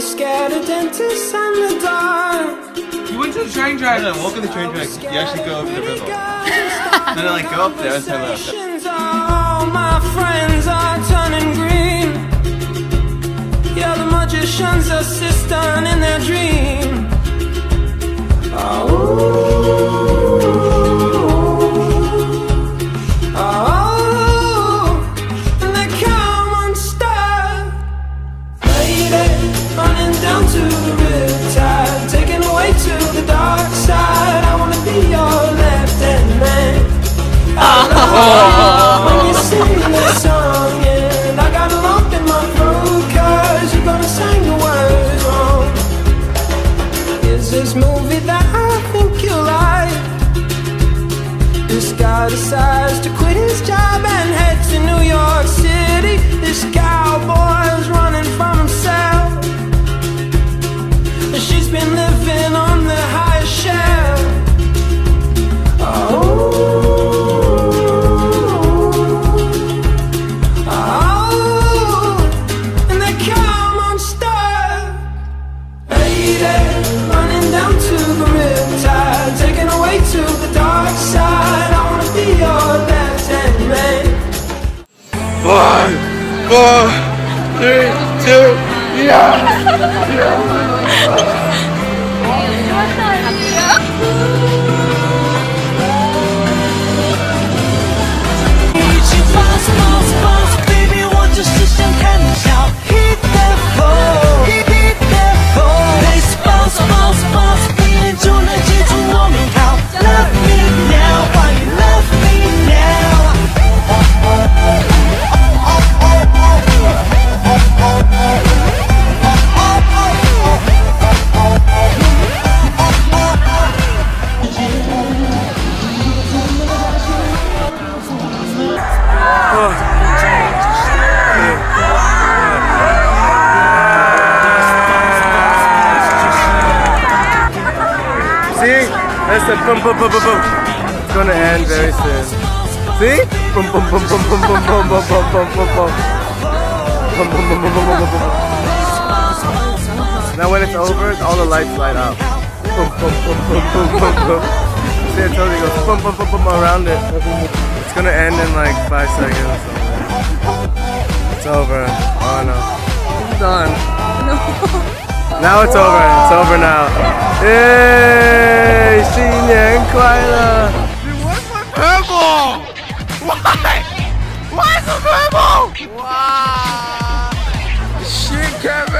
dentist and the dark. You went to the train track. No, walk on the train track. You actually go over the river. then I like go up there and turn left. All my friends are turning green. Yeah, the magicians assistant in their dream. When you song, and I got in my you're gonna sing the words wrong. Is this movie that I think you like? This guy decides to quit his job and head to New York Five, four, three, two, yeah. baby，the boom, boom, boom, boom, boom. It's gonna end very soon. See? Boom, boom, boom, boom, boom, boom, boom, boom, boom, boom, boom, boom. Boom, boom, boom, boom, boom, boom, boom, boom. Now when it's over, all the lights light up. Boom, boom, boom, boom, boom, boom, boom. See, it goes boom, boom, boom, boom around it. It's gonna end in like five seconds. It's over. Oh no. It's done. Now it's over. It's over now. Yay! 新年快乐。Dude, what's my purple? Why? Why is it purple? Wow. Shit, Kevin.